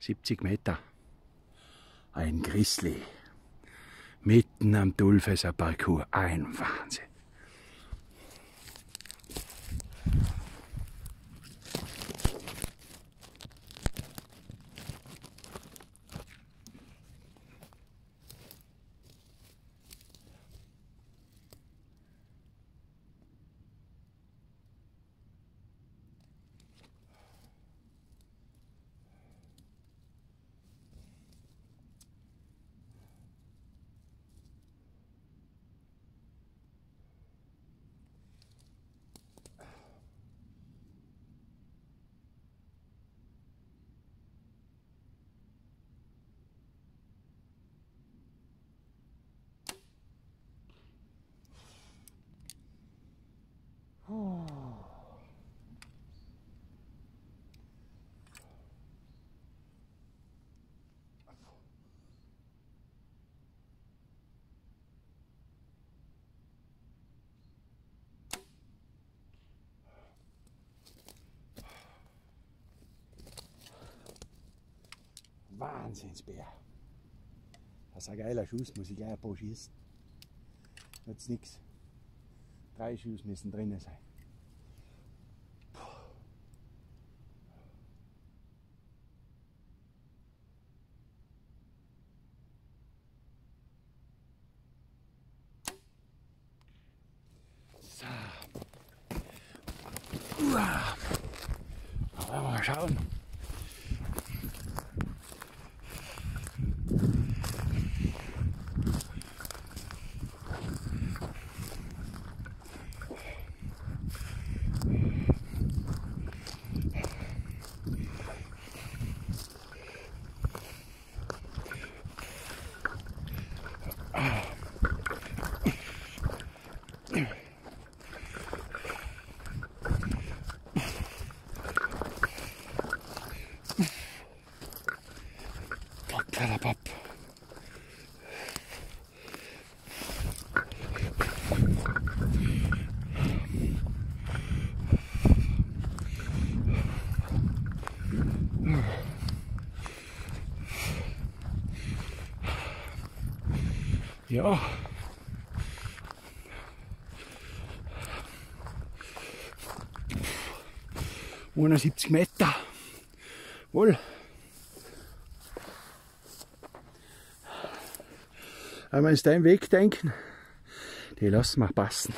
70 Meter. Ein Grizzly. Mitten am Dulfeser Parcours. Ein Wahnsinn. Wahnsinnsbär. Das ist ein geiler Schuss, muss ich gleich ein paar schießen. Jetzt nichts. Drei Schuss müssen drinnen sein. So. Uah. Mal schauen. Pop, pop, pop. Ja. Einundsiebzig Meter. Wohl. Wir uns den Weg denken, die lassen wir passen.